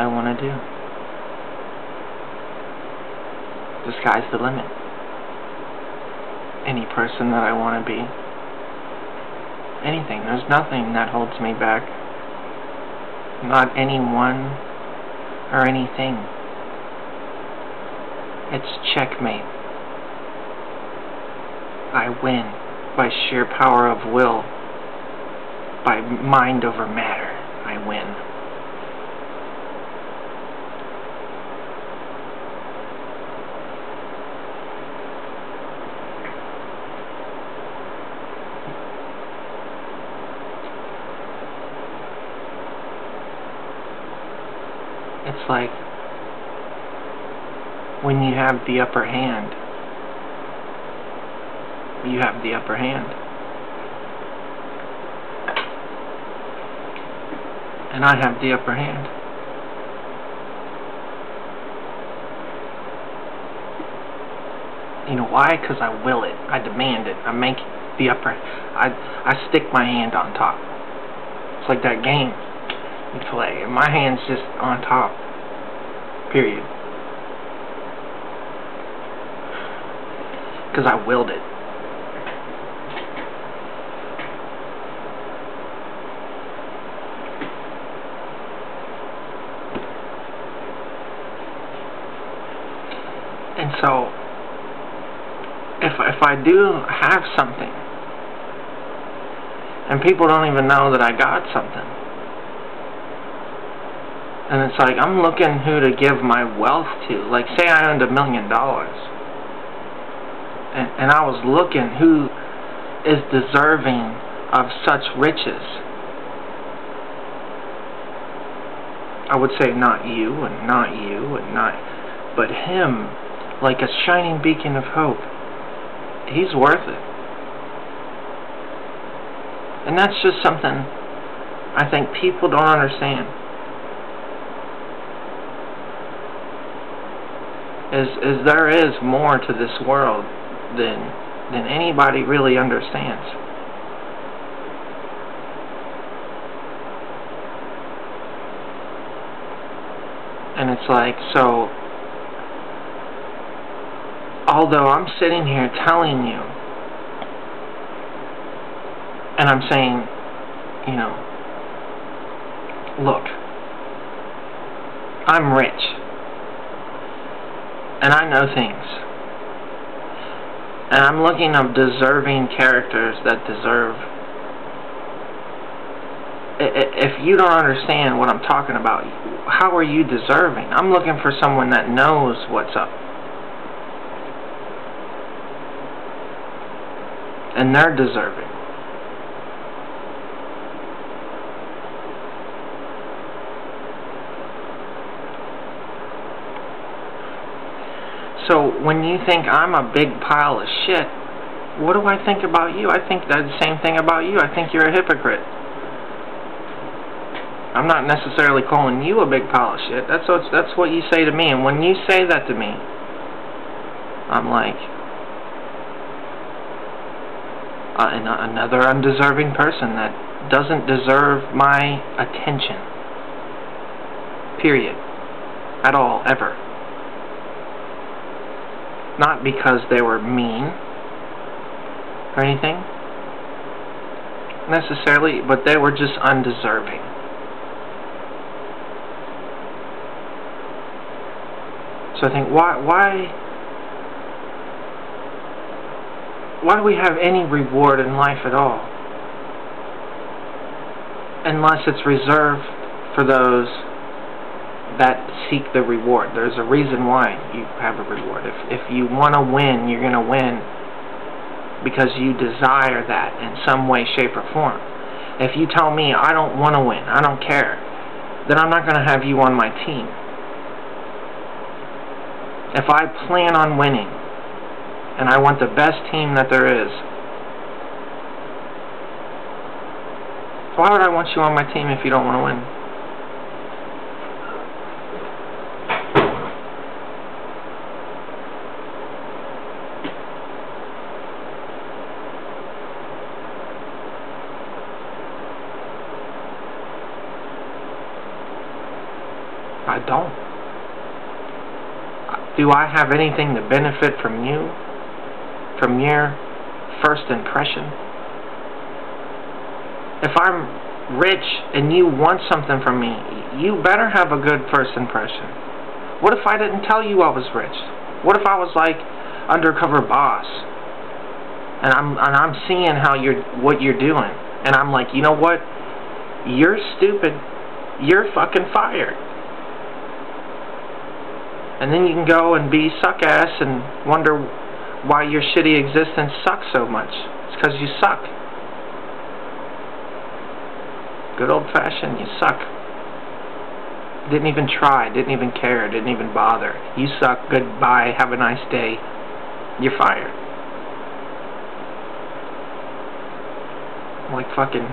I want to do. The sky's the limit. Any person that I want to be. Anything. There's nothing that holds me back. Not anyone or anything. It's checkmate. I win by sheer power of will. By mind over matter, I win. It's like when you have the upper hand, you have the upper hand. And I have the upper hand. You know why? Because I will it. I demand it. I make the upper... I, I stick my hand on top. It's like that game you play. My hand's just on top. Period. Because I willed it. And so, if, if I do have something, and people don't even know that I got something, and it's like, I'm looking who to give my wealth to. Like, say I owned a million dollars. And, and I was looking who is deserving of such riches. I would say not you, and not you, and not... But him, like a shining beacon of hope. He's worth it. And that's just something I think people don't understand. Is is there is more to this world than than anybody really understands. And it's like, so, although I'm sitting here telling you, and I'm saying, you know, look, I'm rich and I know things. And I'm looking of deserving characters that deserve. If you don't understand what I'm talking about, how are you deserving? I'm looking for someone that knows what's up. And they're deserving. So when you think I'm a big pile of shit, what do I think about you? I think the same thing about you. I think you're a hypocrite. I'm not necessarily calling you a big pile of shit. That's what that's what you say to me. And when you say that to me, I'm like uh, another undeserving person that doesn't deserve my attention. Period. At all, ever. Not because they were mean or anything necessarily, but they were just undeserving. So I think why why why do we have any reward in life at all? Unless it's reserved for those that seek the reward. There's a reason why you have a reward. If, if you want to win, you're going to win because you desire that in some way, shape, or form. If you tell me, I don't want to win, I don't care, then I'm not going to have you on my team. If I plan on winning, and I want the best team that there is, why would I want you on my team if you don't want to win? I don't. Do I have anything to benefit from you? From your first impression? If I'm rich and you want something from me, you better have a good first impression. What if I didn't tell you I was rich? What if I was like undercover boss? And I'm and I'm seeing how you're what you're doing. And I'm like, you know what? You're stupid. You're fucking fired and then you can go and be suck ass and wonder why your shitty existence sucks so much. It's because you suck. Good old fashioned, you suck. Didn't even try, didn't even care, didn't even bother. You suck, goodbye, have a nice day. You're fired. Like fucking...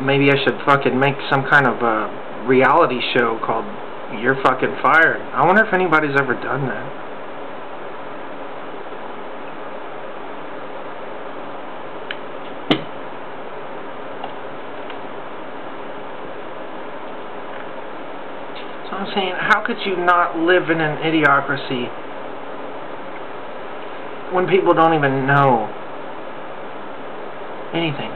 Maybe I should fucking make some kind of a reality show called you're fucking fired. I wonder if anybody's ever done that. So I'm saying, how could you not live in an idiocracy when people don't even know anything?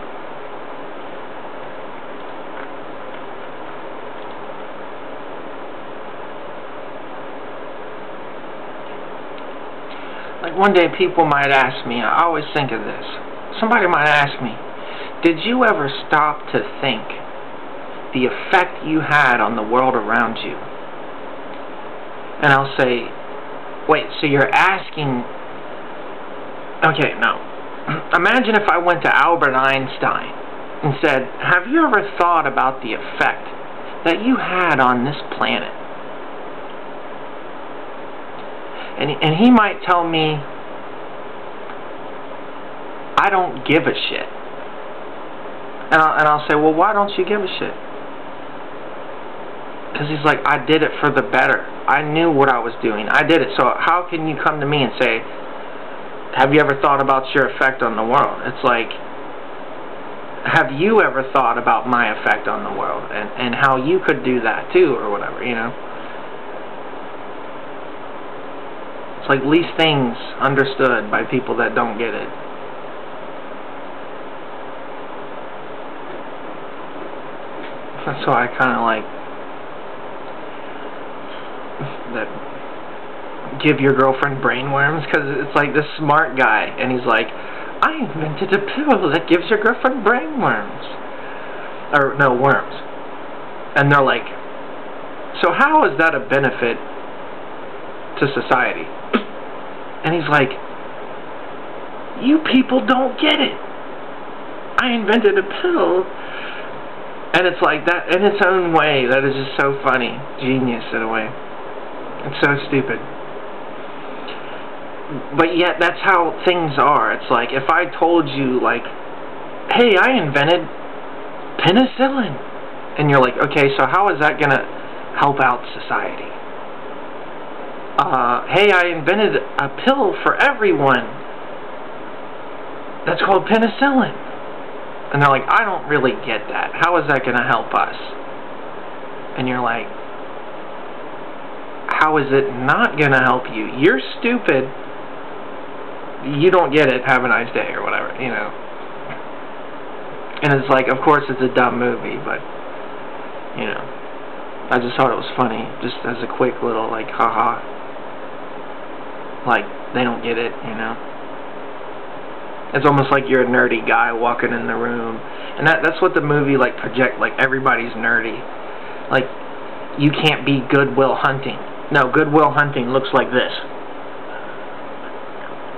Like one day people might ask me, I always think of this. Somebody might ask me, did you ever stop to think the effect you had on the world around you? And I'll say, wait, so you're asking, okay, no. Imagine if I went to Albert Einstein and said, have you ever thought about the effect that you had on this planet? And, and he might tell me, I don't give a shit. And I'll, and I'll say, well, why don't you give a shit? Because he's like, I did it for the better. I knew what I was doing. I did it. So how can you come to me and say, have you ever thought about your effect on the world? It's like, have you ever thought about my effect on the world and, and how you could do that too or whatever, you know? It's like least things understood by people that don't get it. That's why I kind of like that give your girlfriend brainworms because it's like this smart guy and he's like I invented a pill that gives your girlfriend brainworms or no worms and they're like so how is that a benefit to society and he's like, you people don't get it. I invented a pill. And it's like that in its own way. That is just so funny. Genius in a way. It's so stupid. But yet that's how things are. It's like if I told you like, hey, I invented penicillin. And you're like, okay, so how is that going to help out society? Uh, hey, I invented a pill for everyone that's called penicillin. And they're like, I don't really get that. How is that going to help us? And you're like, how is it not going to help you? You're stupid. You don't get it. Have a nice day or whatever, you know. And it's like, of course it's a dumb movie, but, you know, I just thought it was funny, just as a quick little, like, haha like they don't get it, you know. It's almost like you're a nerdy guy walking in the room, and that that's what the movie like project like everybody's nerdy. Like you can't be Good Will Hunting. No, Good Will Hunting looks like this.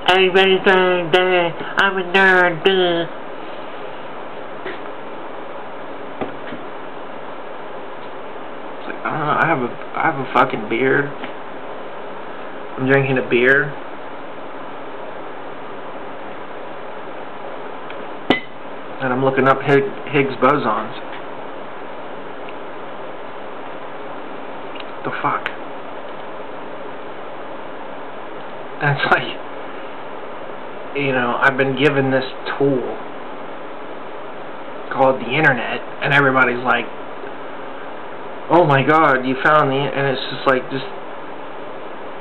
Everybody's saying, I'm a nerd. Duh. have a I have a fucking beard. I'm drinking a beer. And I'm looking up Higgs bosons. The fuck? And it's like, you know, I've been given this tool called the internet, and everybody's like, oh my god, you found the, and it's just like, just,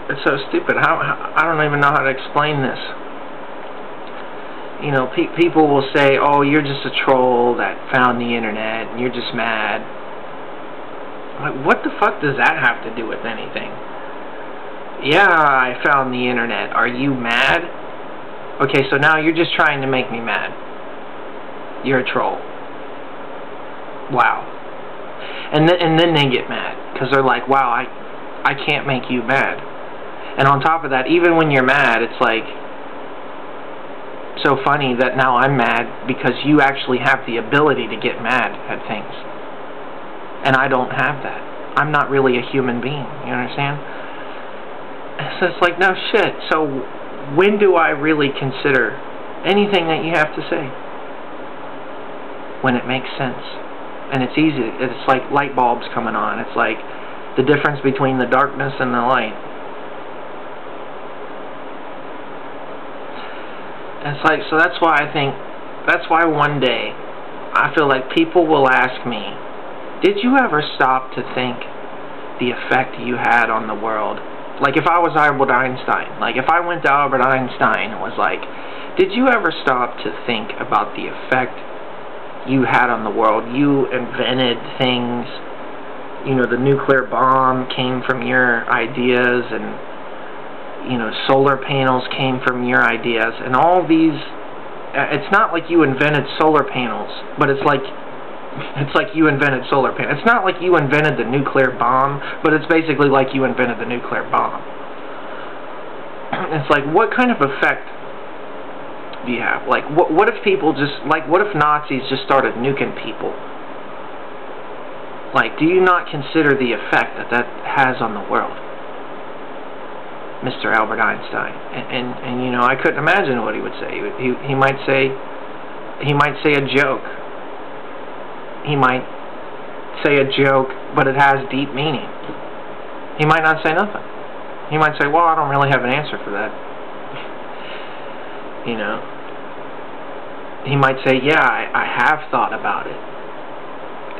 it's so stupid. How, I don't even know how to explain this. You know, pe people will say, oh, you're just a troll that found the internet, and you're just mad. like, what the fuck does that have to do with anything? Yeah, I found the internet. Are you mad? Okay, so now you're just trying to make me mad. You're a troll. Wow and then and then they get mad because they're like, wow, I I can't make you mad. And on top of that, even when you're mad, it's like so funny that now I'm mad because you actually have the ability to get mad at things. And I don't have that. I'm not really a human being, you understand? So it's like, no shit. So when do I really consider anything that you have to say? When it makes sense and it's easy. It's like light bulbs coming on. It's like the difference between the darkness and the light. It's like, so that's why I think, that's why one day, I feel like people will ask me, did you ever stop to think the effect you had on the world? Like if I was Albert Einstein, like if I went to Albert Einstein and was like, did you ever stop to think about the effect you had on the world. You invented things. You know, the nuclear bomb came from your ideas, and you know, solar panels came from your ideas, and all these. Uh, it's not like you invented solar panels, but it's like it's like you invented solar panels. It's not like you invented the nuclear bomb, but it's basically like you invented the nuclear bomb. It's like, what kind of effect do you have? Like, what, what if people just, like, what if Nazis just started nuking people? Like, do you not consider the effect that that has on the world? Mr. Albert Einstein. And, and, and you know, I couldn't imagine what he would say. He, he might say, he might say a joke. He might say a joke, but it has deep meaning. He might not say nothing. He might say, well, I don't really have an answer for that. you know he might say, yeah, I, I have thought about it.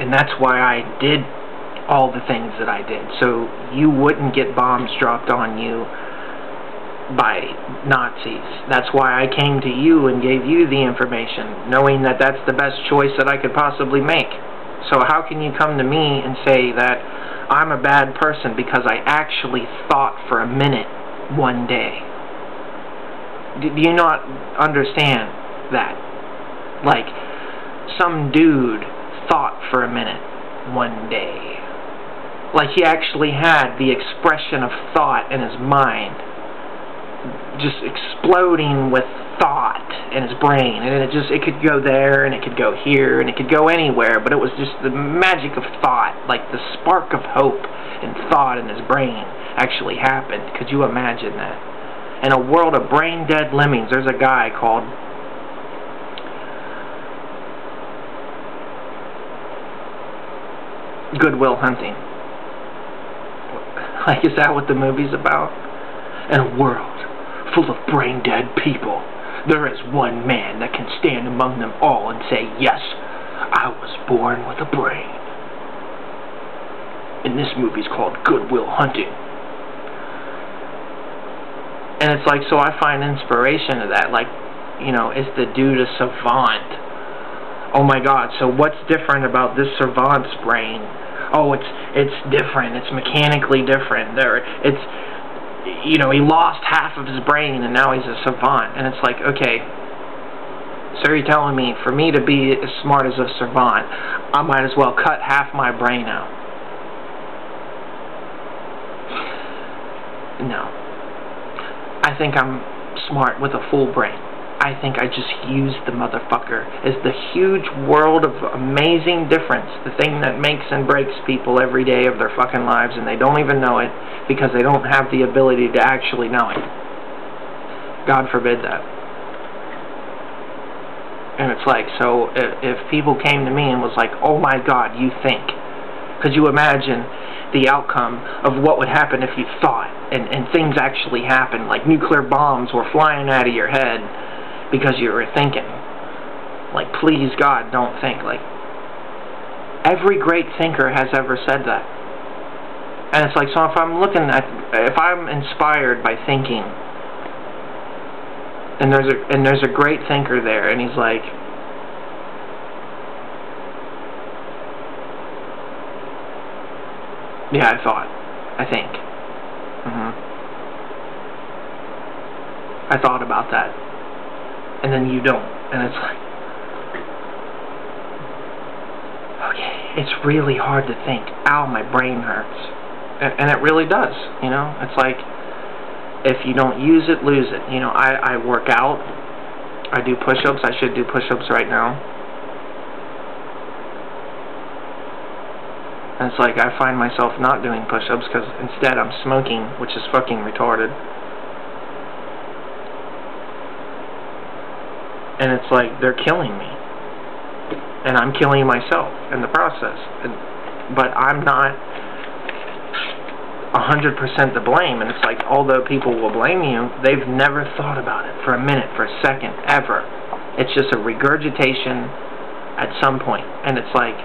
And that's why I did all the things that I did. So you wouldn't get bombs dropped on you by Nazis. That's why I came to you and gave you the information, knowing that that's the best choice that I could possibly make. So how can you come to me and say that I'm a bad person because I actually thought for a minute one day? Do you not understand that? Like, some dude thought for a minute one day. Like he actually had the expression of thought in his mind. Just exploding with thought in his brain. And it just, it could go there, and it could go here, and it could go anywhere, but it was just the magic of thought, like the spark of hope and thought in his brain actually happened. Could you imagine that? In a world of brain-dead lemmings, there's a guy called Goodwill Hunting. Like, is that what the movie's about? In a world full of brain-dead people, there is one man that can stand among them all and say, yes, I was born with a brain. And this movie's called Good Will Hunting. And it's like, so I find inspiration to that. Like, you know, is the dude a savant? oh my god, so what's different about this savant's brain? Oh, it's it's different. It's mechanically different. There, it's you know, he lost half of his brain and now he's a savant. And it's like, okay, so you're telling me for me to be as smart as a savant, I might as well cut half my brain out. No. I think I'm smart with a full brain. I think I just used the motherfucker. Is the huge world of amazing difference, the thing that makes and breaks people every day of their fucking lives, and they don't even know it because they don't have the ability to actually know it. God forbid that. And it's like, so if, if people came to me and was like, oh my God, you think. Could you imagine the outcome of what would happen if you thought and, and things actually happened, like nuclear bombs were flying out of your head because you were thinking. Like, please, God, don't think. Like, every great thinker has ever said that. And it's like, so if I'm looking at, if I'm inspired by thinking, and there's a and there's a great thinker there, and he's like, yeah, I thought, I think, mhm, I thought about that, and then you don't, and it's like, okay, it's really hard to think. Ow, my brain hurts, and, and it really does. You know, it's like if you don't use it, lose it. You know, I, I work out. I do push-ups. I should do push-ups right now. And it's like I find myself not doing push-ups because instead I'm smoking, which is fucking retarded. And it's like they're killing me. And I'm killing myself in the process. And, but I'm not 100% to blame, and it's like, although people will blame you, they've never thought about it for a minute, for a second, ever. It's just a regurgitation at some point, and it's like,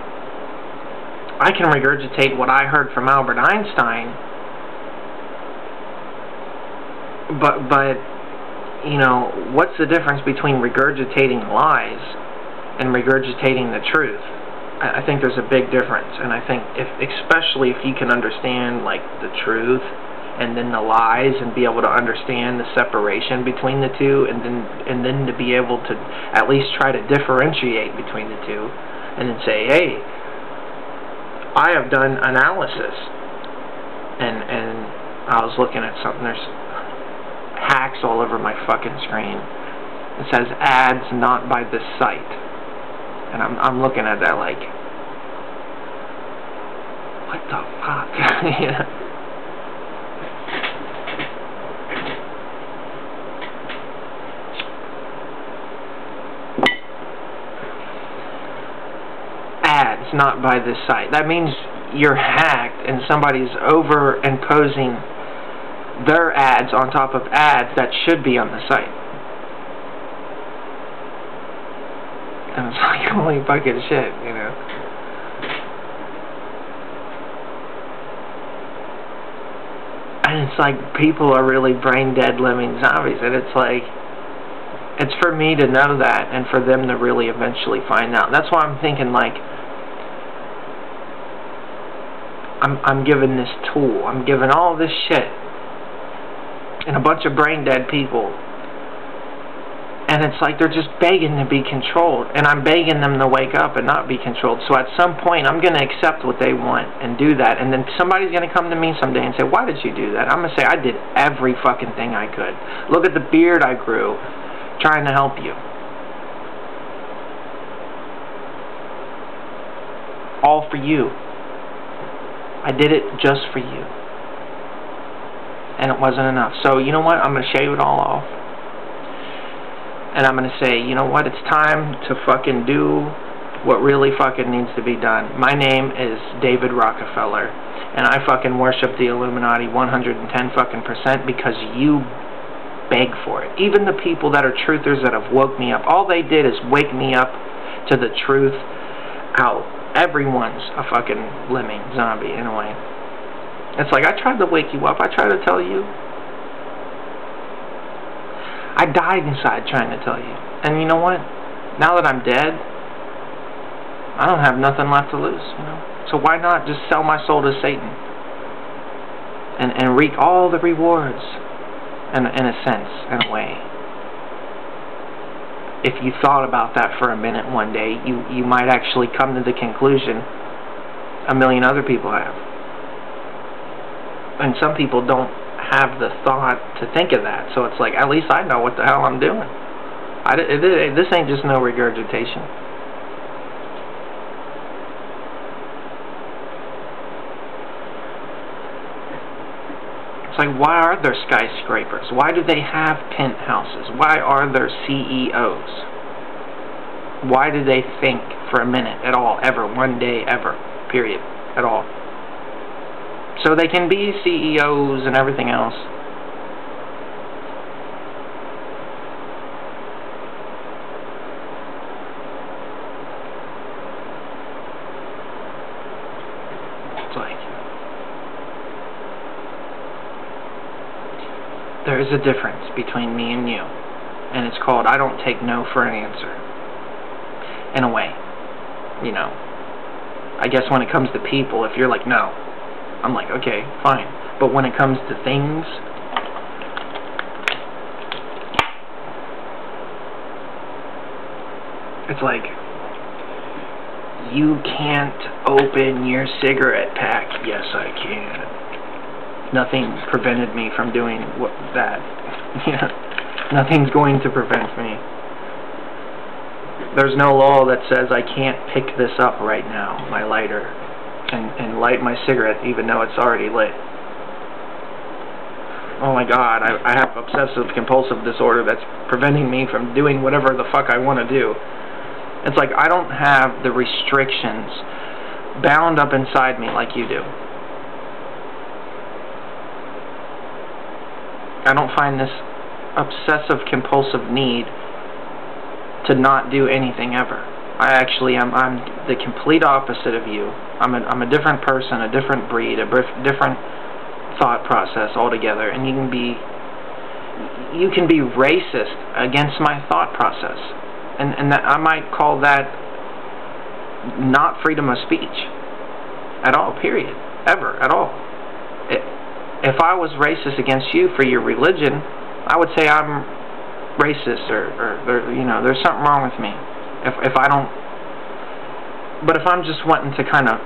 I can regurgitate what I heard from Albert Einstein, but, but, you know, what's the difference between regurgitating lies and regurgitating the truth? I think there's a big difference, and I think if, especially if you can understand like the truth and then the lies and be able to understand the separation between the two and then and then to be able to at least try to differentiate between the two and then say hey I have done analysis and and I was looking at something there's hacks all over my fucking screen it says ads not by this site and I'm I'm looking at that like, what the fuck? yeah. Ads, not by this site. That means you're hacked and somebody's over imposing their ads on top of ads that should be on the site. And it's like, holy fucking shit, you know. And it's like, people are really brain dead living zombies, and it's like, it's for me to know that, and for them to really eventually find out. That's why I'm thinking, like, I'm, I'm given this tool, I'm given all this shit, and a bunch of brain dead people. And it's like they're just begging to be controlled and I'm begging them to wake up and not be controlled. So at some point I'm going to accept what they want and do that and then somebody's going to come to me someday and say why did you do that? I'm going to say I did every fucking thing I could. Look at the beard I grew trying to help you. All for you. I did it just for you and it wasn't enough so you know what I'm going to shave it all off and I'm going to say, you know what, it's time to fucking do what really fucking needs to be done. My name is David Rockefeller, and I fucking worship the Illuminati 110 fucking percent because you beg for it. Even the people that are truthers that have woke me up, all they did is wake me up to the truth out. Everyone's a fucking lemming zombie in a way. It's like, I tried to wake you up. I tried to tell you I died inside trying to tell you. And you know what? Now that I'm dead, I don't have nothing left to lose, you know. So why not just sell my soul to Satan? And and reap all the rewards in in a sense, in a way. If you thought about that for a minute one day, you you might actually come to the conclusion a million other people have. And some people don't have the thought to think of that. So it's like, at least I know what the hell I'm doing. I, it, it, this ain't just no regurgitation. It's like, why are there skyscrapers? Why do they have penthouses? Why are there CEOs? Why do they think for a minute at all, ever, one day, ever, period, at all? So they can be CEOs and everything else. It's like there is a difference between me and you, and it's called I don't take no for an answer. In a way, you know. I guess when it comes to people, if you're like, no, I'm like, okay, fine. But when it comes to things, it's like, you can't open your cigarette pack. Yes, I can. Nothing prevented me from doing what, that. yeah, nothing's going to prevent me. There's no law that says I can't pick this up right now, my lighter and, and light my cigarette even though it's already lit. Oh my god, I, I have obsessive compulsive disorder that's preventing me from doing whatever the fuck I want to do. It's like I don't have the restrictions bound up inside me like you do. I don't find this obsessive compulsive need to not do anything ever. I actually am I'm the complete opposite of you. I'm a, I'm a different person, a different breed, a different thought process altogether, and you can be you can be racist against my thought process, and and that I might call that not freedom of speech at all. Period. Ever at all. It, if I was racist against you for your religion, I would say I'm racist or, or, or you know there's something wrong with me if if I don't but if I'm just wanting to kind of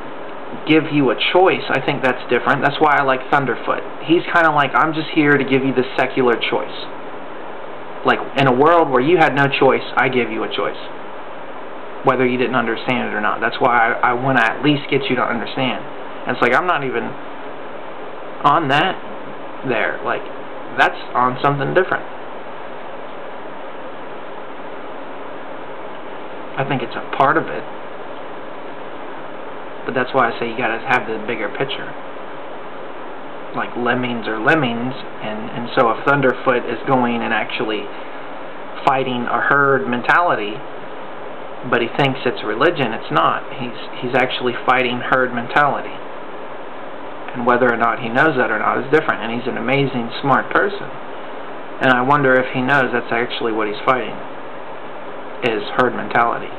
give you a choice, I think that's different. That's why I like Thunderfoot. He's kind of like, I'm just here to give you the secular choice. Like, in a world where you had no choice, I give you a choice. Whether you didn't understand it or not. That's why I, I want to at least get you to understand. And it's like, I'm not even on that there. Like, that's on something different. I think it's a part of it. But that's why I say you gotta have the bigger picture. Like lemmings are lemmings, and, and so if Thunderfoot is going and actually fighting a herd mentality, but he thinks it's religion, it's not. He's he's actually fighting herd mentality. And whether or not he knows that or not is different, and he's an amazing, smart person. And I wonder if he knows that's actually what he's fighting is herd mentality.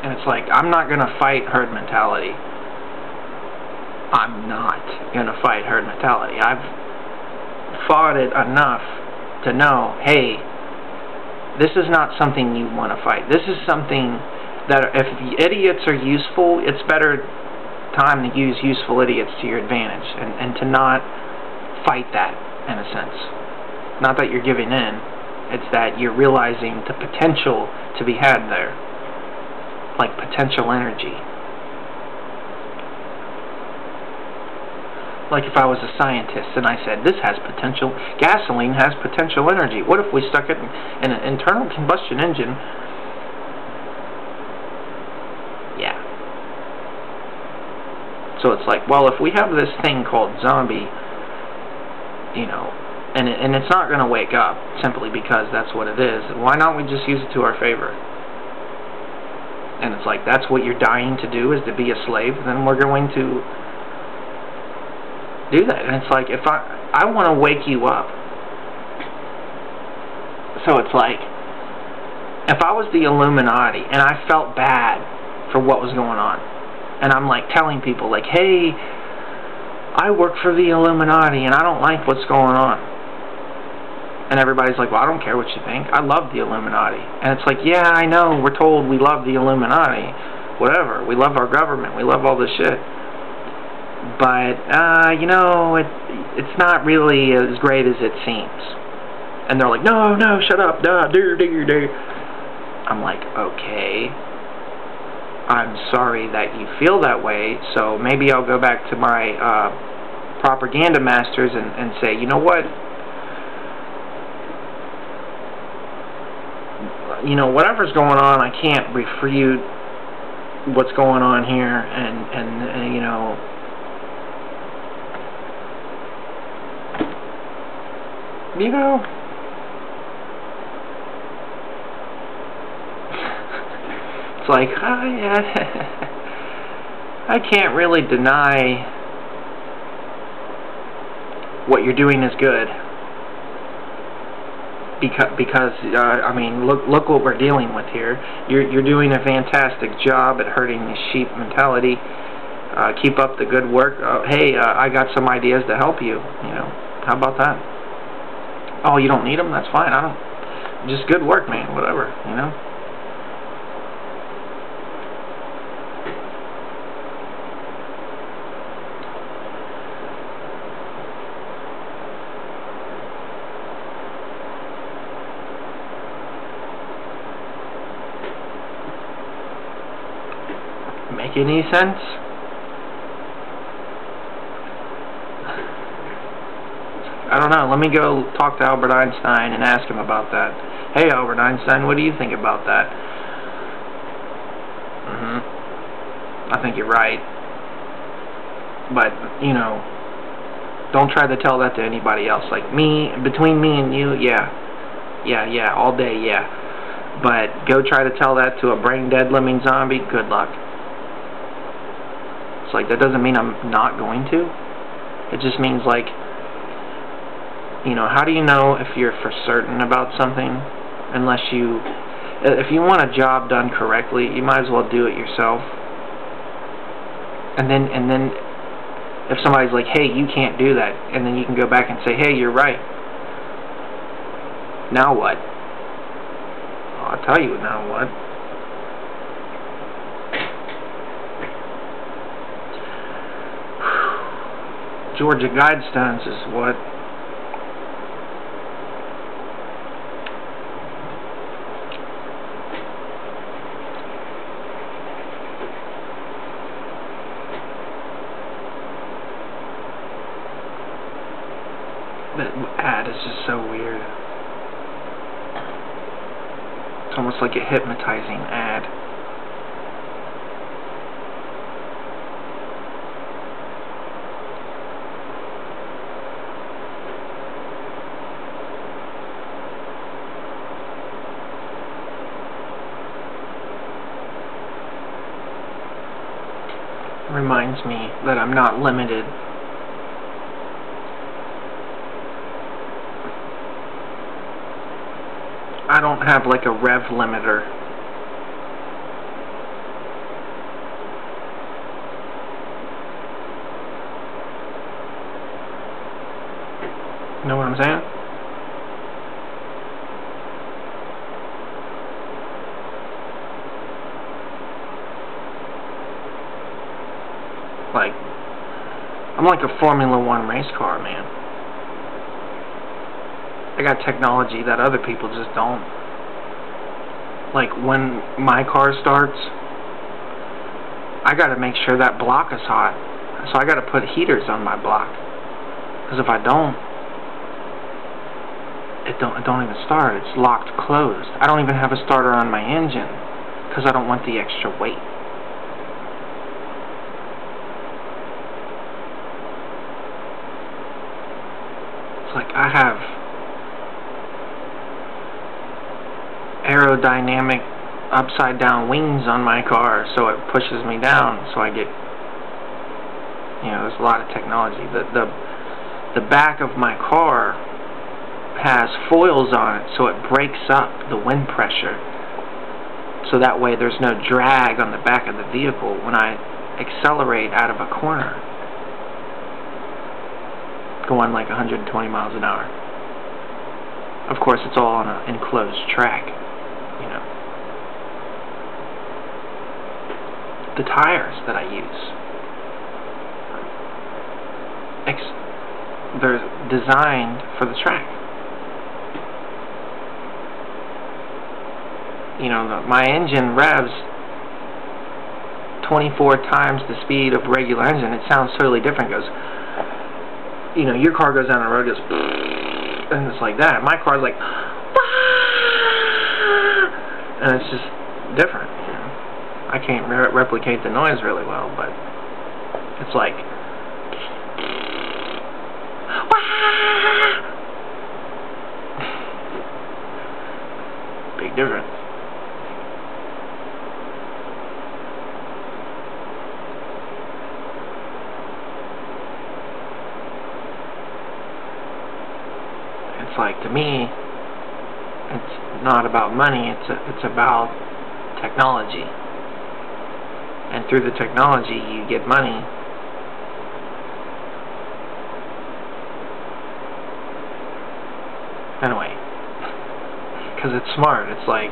And it's like, I'm not going to fight herd mentality. I'm not going to fight herd mentality. I've fought it enough to know, hey, this is not something you want to fight. This is something that if the idiots are useful, it's better time to use useful idiots to your advantage and, and to not fight that, in a sense. Not that you're giving in, it's that you're realizing the potential to be had there. Like potential energy. Like if I was a scientist and I said, this has potential, gasoline has potential energy. What if we stuck it in an internal combustion engine? Yeah. So it's like, well, if we have this thing called zombie, you know, and it, and it's not going to wake up simply because that's what it is. Why not we just use it to our favor? And it's like that's what you're dying to do is to be a slave. Then we're going to do that. And it's like if I I want to wake you up. So it's like if I was the Illuminati and I felt bad for what was going on, and I'm like telling people like, hey. I work for the Illuminati and I don't like what's going on. And everybody's like, well, I don't care what you think. I love the Illuminati. And it's like, yeah, I know. We're told we love the Illuminati. Whatever. We love our government. We love all this shit. But, uh, you know, it, it's not really as great as it seems. And they're like, no, no, shut up, duh, do, do, do. I'm like, okay. I'm sorry that you feel that way, so maybe I'll go back to my uh, propaganda masters and, and say, you know what? You know, whatever's going on, I can't refute what's going on here, and, and, and you know, you know, it's like, oh, yeah, I can't really deny what you're doing is good because because uh, I mean look look what we're dealing with here. You're you're doing a fantastic job at hurting the sheep mentality. Uh, keep up the good work. Uh, hey, uh, I got some ideas to help you. You know, how about that? Oh, you don't need them? That's fine. I don't. Just good work, man. Whatever. You know. Make any sense? I don't know. Let me go talk to Albert Einstein and ask him about that. Hey, Albert Einstein, what do you think about that? Mm-hmm. I think you're right. But, you know, don't try to tell that to anybody else. Like me, between me and you, yeah. Yeah, yeah, all day, yeah. But go try to tell that to a brain-dead living zombie, good luck. It's like, that doesn't mean I'm not going to. It just means, like, you know, how do you know if you're for certain about something unless you, if you want a job done correctly, you might as well do it yourself. And then, and then, if somebody's like, hey, you can't do that, and then you can go back and say, hey, you're right. Now what? I'll tell you now what. Georgia Guidestones is what that ad is just so weird. It's almost like a hypnotizing ad. Reminds me that I'm not limited. I don't have like a rev limiter. Know what I'm saying? Like, I'm like a Formula One race car, man. I got technology that other people just don't. Like, when my car starts, I gotta make sure that block is hot. So I gotta put heaters on my block. Because if I don't, it don't, it don't even start. It's locked closed. I don't even have a starter on my engine. Because I don't want the extra weight. It's like I have aerodynamic upside down wings on my car so it pushes me down so I get you know there's a lot of technology. The the the back of my car has foils on it so it breaks up the wind pressure. So that way there's no drag on the back of the vehicle when I accelerate out of a corner. Going like 120 miles an hour. Of course, it's all on an enclosed track, the tires that I use. Ex- they're designed for the track. You know, the, my engine revs 24 times the speed of regular engine. It sounds totally different. It goes, you know, your car goes down the road, goes, and it's like that. My car's like, and it's just I can't re replicate the noise really well, but it's like, big difference. It's like to me, it's not about money. It's a, it's about technology, and through the technology, you get money. Anyway, because it's smart. It's like,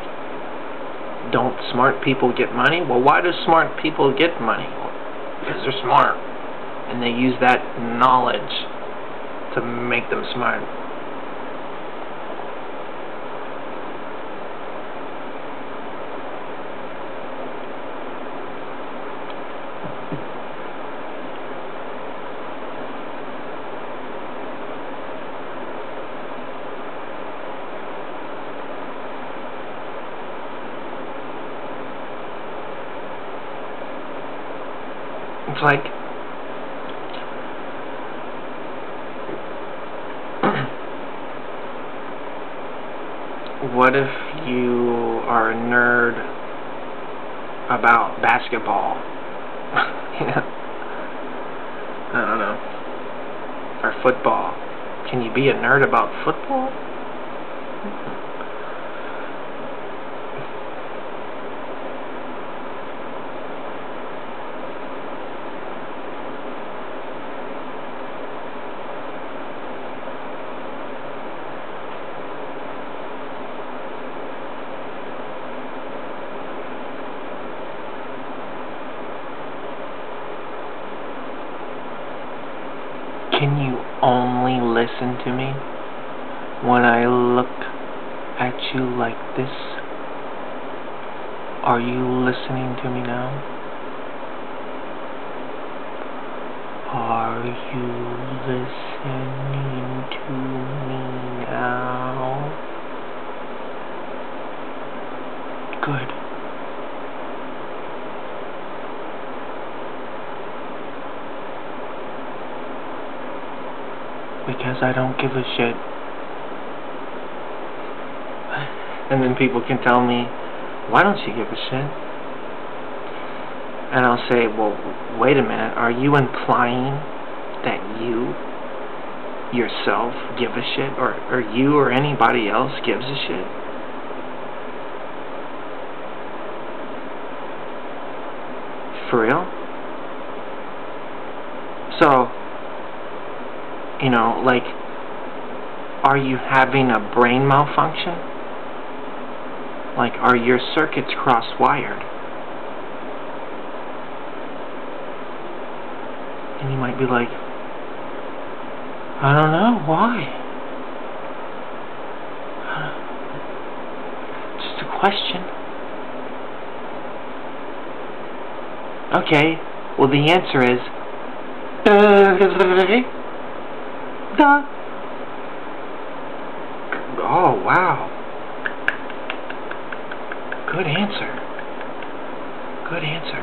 don't smart people get money? Well, why do smart people get money? Because they're smart, and they use that knowledge to make them smart. It's like what if you are a nerd about basketball? yeah. I don't know. Or football. Can you be a nerd about football? Can you only listen to me when I look at you like this? Are you listening to me now? Are you listening to me now? Good. Because I don't give a shit. And then people can tell me, why don't you give a shit? And I'll say, well, wait a minute, are you implying that you, yourself, give a shit? Or, or you or anybody else gives a shit? For real? So, you know, like, are you having a brain malfunction? Like, are your circuits cross-wired? And you might be like, I don't know, why? Just a question. Okay, well the answer is, Oh, wow. Good answer. Good answer.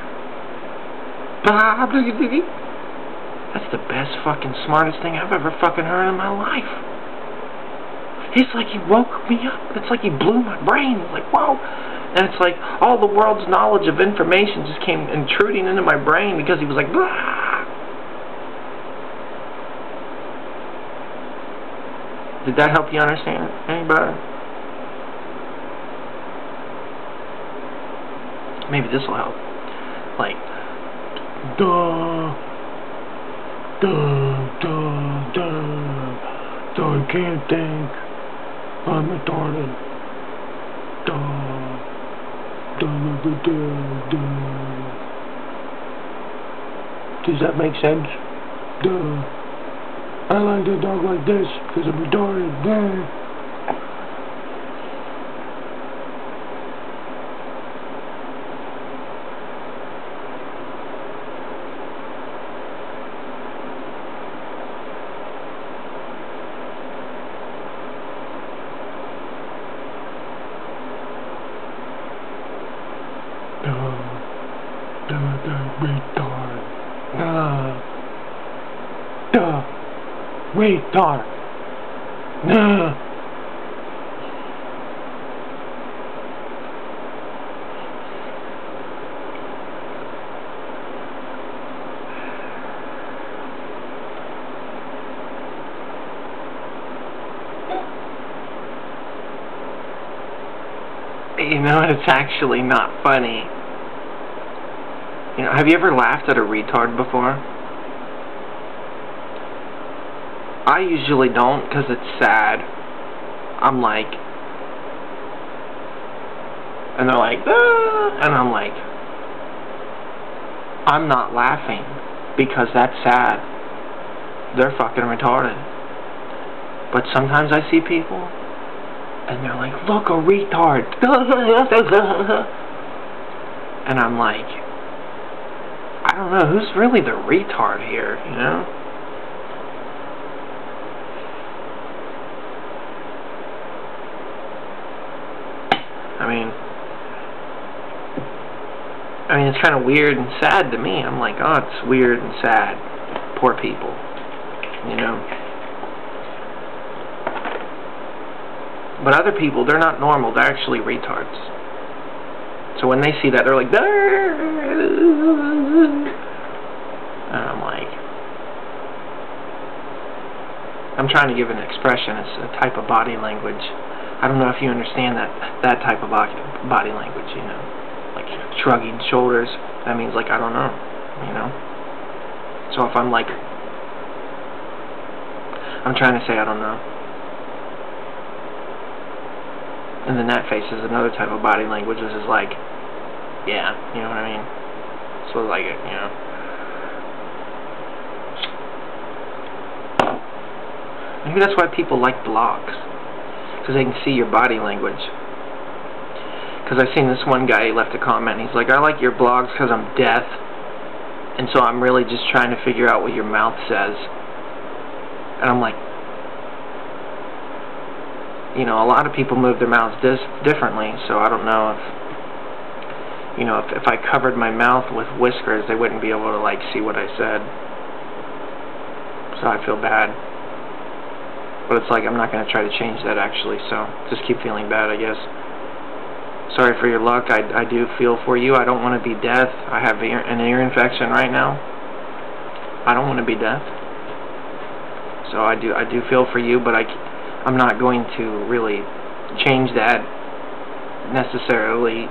That's the best fucking smartest thing I've ever fucking heard in my life. It's like he woke me up. It's like he blew my brain. It's like, whoa. And it's like all the world's knowledge of information just came intruding into my brain because he was like, Blah! Did that help you understand anybody? Maybe this will help. Like, duh, duh, duh, duh, duh, I can't think. I'm retarded. Duh, duh, duh, duh, duh. Does that make sense? Duh. I like to dog like this because I'm retarded. Duh, duh, retard. Duh. Duh. You know, it's actually not funny. You know, have you ever laughed at a retard before? I usually don't because it's sad. I'm like, and they're like, ah, and I'm like, I'm not laughing because that's sad. They're fucking retarded. But sometimes I see people and they're like, look, a retard. and I'm like, I don't know, who's really the retard here, you know? I mean, I mean, it's kind of weird and sad to me. I'm like, oh, it's weird and sad. Poor people, you know? But other people, they're not normal. They're actually retards. So when they see that, they're like, and I'm like, I'm trying to give an expression. It's a type of body language. I don't know if you understand that that type of body language, you know, like shrugging shoulders. That means like I don't know, you know. So if I'm like, I'm trying to say I don't know. And then that face is another type of body language, which is like, yeah, you know what I mean? So like, it, you know. Maybe that's why people like blogs. Because they can see your body language. Because I've seen this one guy, he left a comment, he's like, I like your blogs because I'm deaf. And so I'm really just trying to figure out what your mouth says. And I'm like, you know, a lot of people move their mouths dis differently, so I don't know if, you know, if, if I covered my mouth with whiskers, they wouldn't be able to, like, see what I said. So I feel bad. But it's like, I'm not going to try to change that, actually, so just keep feeling bad, I guess. Sorry for your luck. I, I do feel for you. I don't want to be deaf. I have ear, an ear infection right now. I don't want to be deaf. So I do I do feel for you, but I I'm not going to really change that necessarily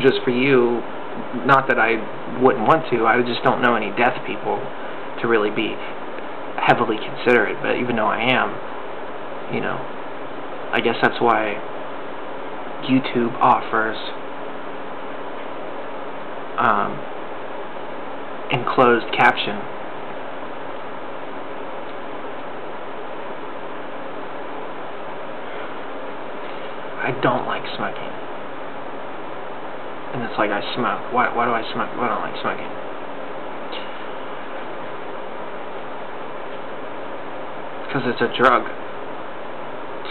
just for you. Not that I wouldn't want to, I just don't know any deaf people to really be heavily considerate, but even though I am, you know, I guess that's why YouTube offers um, enclosed caption I don't like smoking. And it's like I smoke. Why, why do I smoke? Why don't I like smoking? Because it's a drug.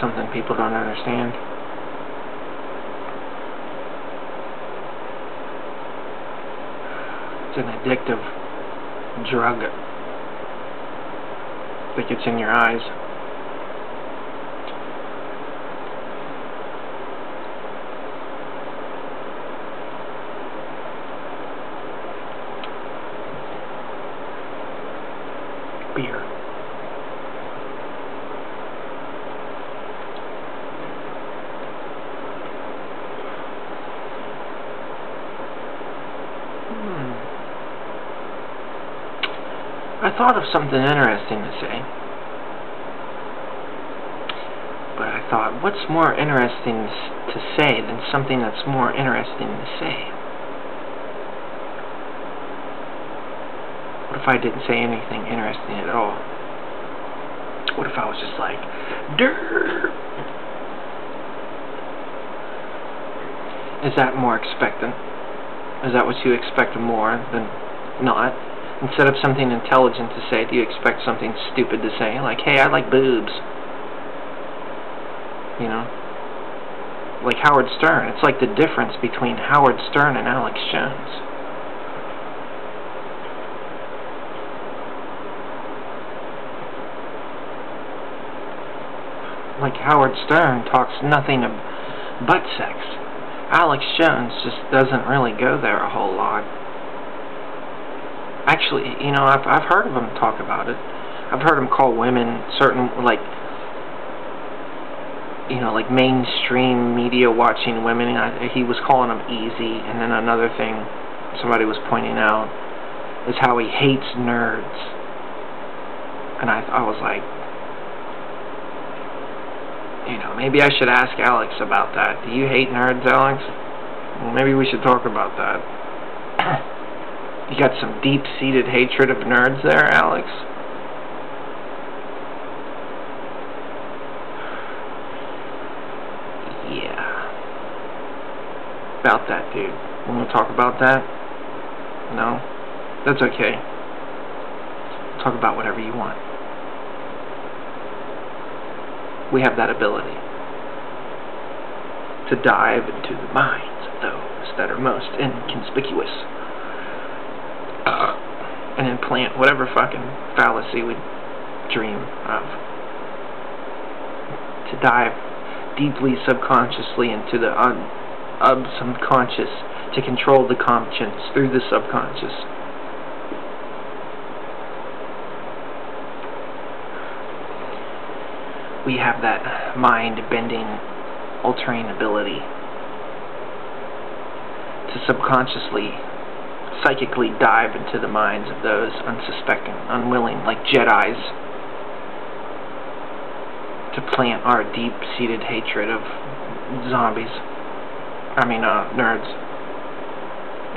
Something people don't understand. It's an addictive drug that gets in your eyes. beer. Hmm. I thought of something interesting to say. But I thought, what's more interesting to say than something that's more interesting to say? What if I didn't say anything interesting at all? What if I was just like, Durr! Is that more expectant? Is that what you expect more than not? Instead of something intelligent to say, do you expect something stupid to say? Like, hey, I like boobs. You know? Like Howard Stern. It's like the difference between Howard Stern and Alex Jones. like Howard Stern talks nothing but sex. Alex Jones just doesn't really go there a whole lot. Actually, you know, I've I've heard of him talk about it. I've heard him call women certain like you know, like mainstream media watching women. He was calling them easy, and then another thing somebody was pointing out is how he hates nerds. And I, I was like, you know, maybe I should ask Alex about that. Do you hate nerds, Alex? Well, maybe we should talk about that. You got some deep-seated hatred of nerds there, Alex? Yeah. About that, dude. Want to talk about that? No? That's okay. Talk about whatever you want we have that ability to dive into the minds of those that are most inconspicuous and implant whatever fucking fallacy we dream of. To dive deeply subconsciously into the un subconscious to control the conscience through the subconscious. we have that mind-bending, altering ability to subconsciously, psychically dive into the minds of those unsuspecting, unwilling, like Jedis, to plant our deep-seated hatred of zombies. I mean, uh, nerds.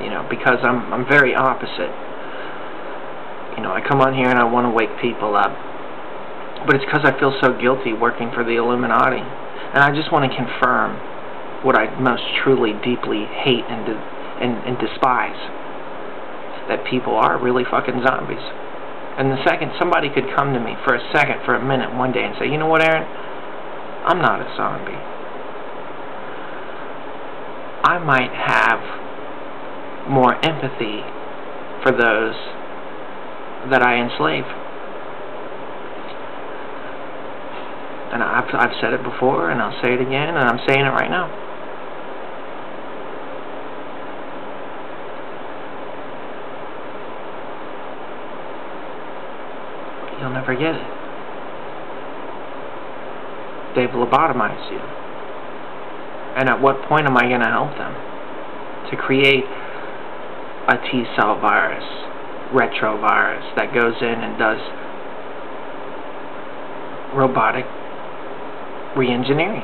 You know, because I'm I'm very opposite. You know, I come on here and I want to wake people up but it's because I feel so guilty working for the Illuminati. And I just want to confirm what I most truly, deeply hate and, and, and despise. That people are really fucking zombies. And the second somebody could come to me for a second, for a minute, one day and say, you know what, Aaron? I'm not a zombie. I might have more empathy for those that I enslave. And I've, I've said it before, and I'll say it again, and I'm saying it right now. You'll never get it. They've lobotomized you. And at what point am I going to help them? To create a T-cell virus, retrovirus, that goes in and does robotic reengineering.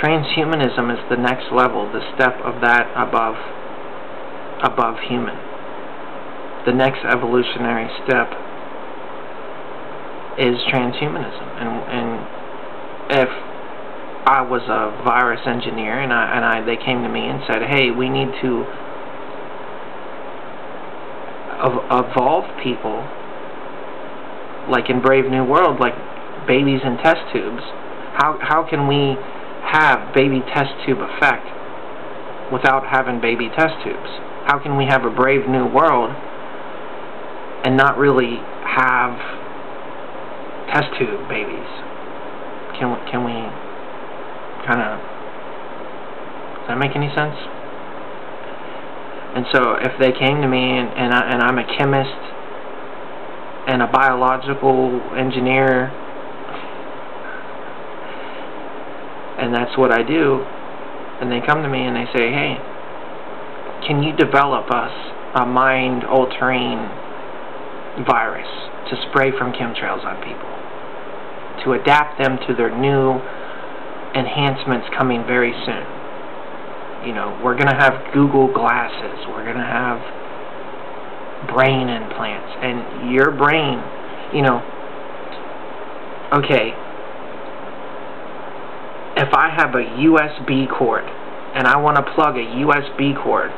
Transhumanism is the next level, the step of that above above human. The next evolutionary step is transhumanism. And, and if I was a virus engineer and I and I they came to me and said, "Hey, we need to evolve people like in Brave New World, like babies in test tubes. How, how can we have baby test tube effect without having baby test tubes? How can we have a brave new world and not really have test tube babies? Can can we kind of, does that make any sense? And so if they came to me and, and, I, and I'm a chemist and a biological engineer and that's what I do and they come to me and they say hey can you develop us a mind altering virus to spray from chemtrails on people to adapt them to their new enhancements coming very soon. You know we're gonna have Google glasses we're gonna have brain implants and your brain you know okay. If I have a USB cord and I want to plug a USB cord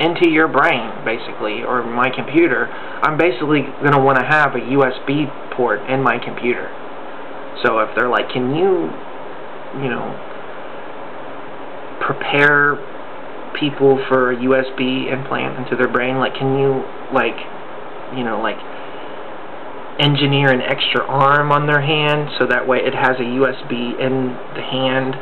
into your brain, basically, or my computer, I'm basically going to want to have a USB port in my computer. So if they're like, can you, you know, prepare people for a USB implant into their brain? Like, can you, like, you know, like, engineer an extra arm on their hand so that way it has a USB in the hand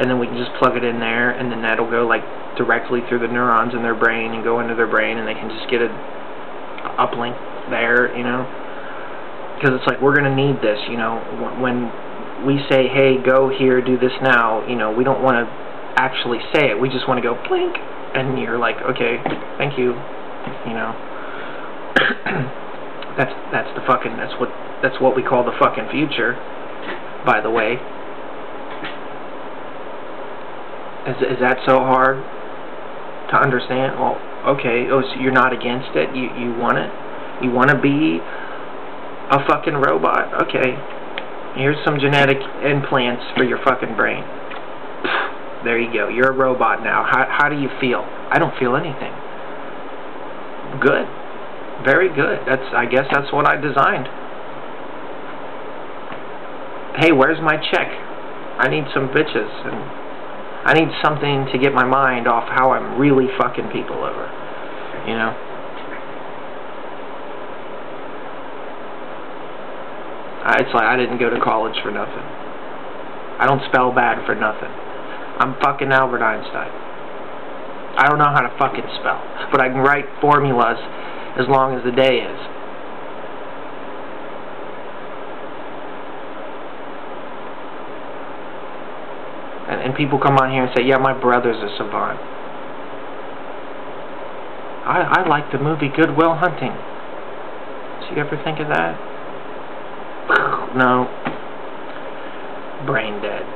and then we can just plug it in there and then that'll go like directly through the neurons in their brain and go into their brain and they can just get a uplink there, you know. Because it's like we're to need this, you know, when we say, hey, go here, do this now, you know, we don't want to actually say it. We just want to go blink, and you're like, okay, thank you, you know. that's that's the fucking that's what that's what we call the fucking future. By the way, is is that so hard to understand? Well, okay, oh, so you're not against it. You you want it. You want to be a fucking robot. Okay, Here's some genetic implants for your fucking brain. There you go. You're a robot now. How, how do you feel? I don't feel anything. Good. Very good. That's I guess that's what I designed. Hey, where's my check? I need some bitches and I need something to get my mind off how I'm really fucking people over. You know? I, It's like I didn't go to college for nothing. I don't spell bad for nothing. I'm fucking Albert Einstein. I don't know how to fucking spell, but I can write formulas as long as the day is. And, people come on here and say, yeah, my brother's a savant. I, I like the movie Good Will Hunting. Did you ever think of that? no. Brain dead.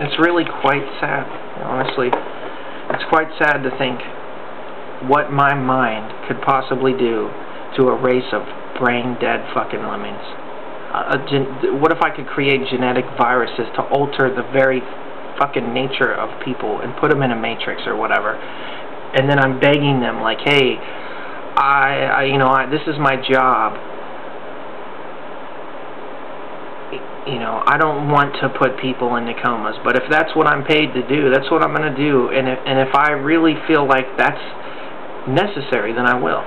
It's really quite sad, honestly. It's quite sad to think what my mind could possibly do to a race of brain dead fucking lemmings. What if I could create genetic viruses to alter the very fucking nature of people and put them in a matrix or whatever? And then I'm begging them, like, hey, I, I you know, I, this is my job. You know, I don't want to put people into comas, but if that's what I'm paid to do, that's what I'm going to do. And if, and if I really feel like that's necessary, then I will.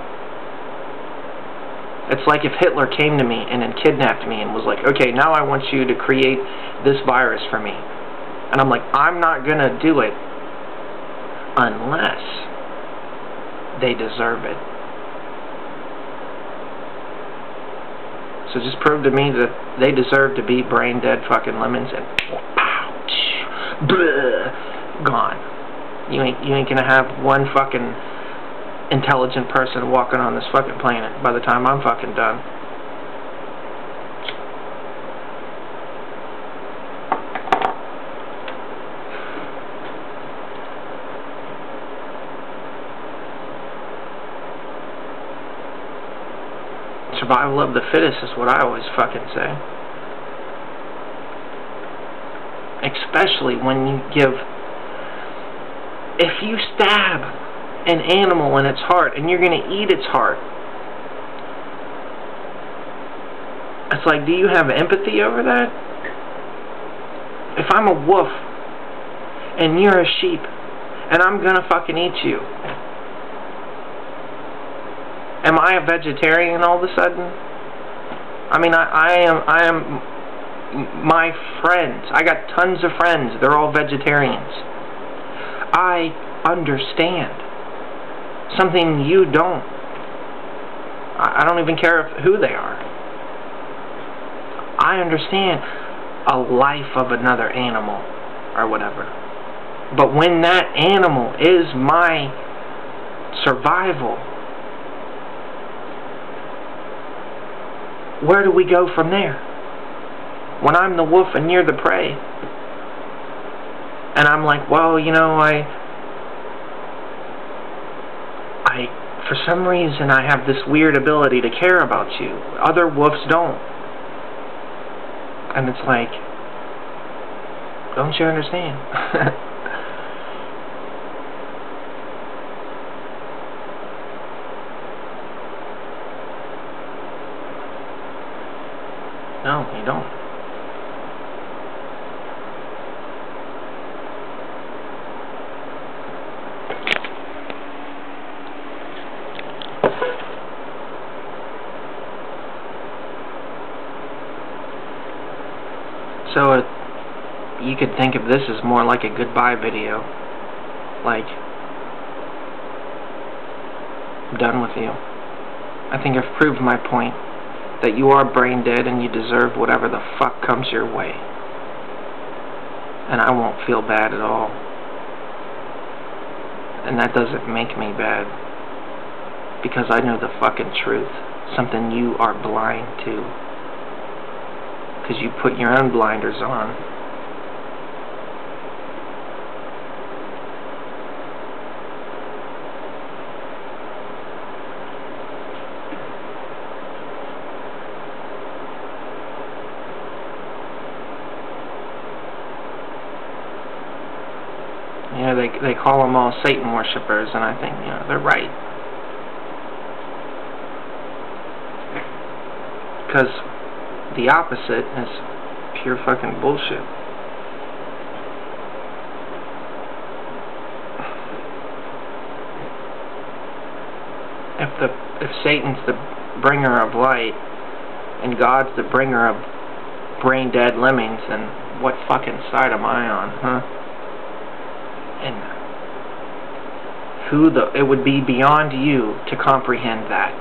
It's like if Hitler came to me and then kidnapped me and was like, okay, now I want you to create this virus for me. And I'm like, I'm not going to do it unless they deserve it. So just prove to me that they deserve to be brain dead fucking lemons and bleh, gone. You ain't you ain't gonna have one fucking intelligent person walking on this fucking planet by the time I'm fucking done. survival of the fittest is what I always fucking say. Especially when you give... If you stab an animal in its heart and you're going to eat its heart, it's like, do you have empathy over that? If I'm a wolf and you're a sheep and I'm going to fucking eat you, Am I a vegetarian all of a sudden? I mean, I, I am, I am, my friends, I got tons of friends, they're all vegetarians. I understand. Something you don't. I, I don't even care if, who they are. I understand a life of another animal or whatever. But when that animal is my survival, where do we go from there? When I'm the wolf and you're the prey, and I'm like, well, you know, I, I, for some reason, I have this weird ability to care about you. Other wolves don't. And it's like, don't you understand? No, you don't. So it, you could think of this as more like a goodbye video. Like, I'm done with you. I think I've proved my point that you are brain dead and you deserve whatever the fuck comes your way. And I won't feel bad at all. And that doesn't make me bad. Because I know the fucking truth. Something you are blind to. Because you put your own blinders on. You they they call them all Satan worshippers, and I think you know they're right. Because the opposite is pure fucking bullshit. If the if Satan's the bringer of light and God's the bringer of brain dead lemmings, then what fucking side am I on, huh? And who the it would be beyond you to comprehend that.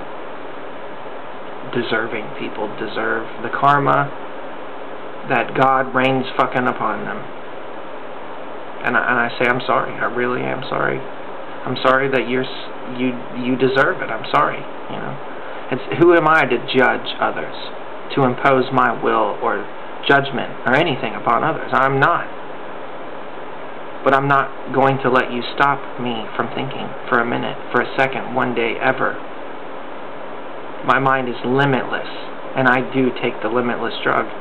Deserving people deserve the karma that God rains fucking upon them. And I, and I say I'm sorry. I really am sorry. I'm sorry that you're you you deserve it. I'm sorry you know. It's who am I to judge others to impose my will or judgment or anything upon others? I'm not but I'm not going to let you stop me from thinking for a minute, for a second, one day, ever. My mind is limitless, and I do take the limitless drug.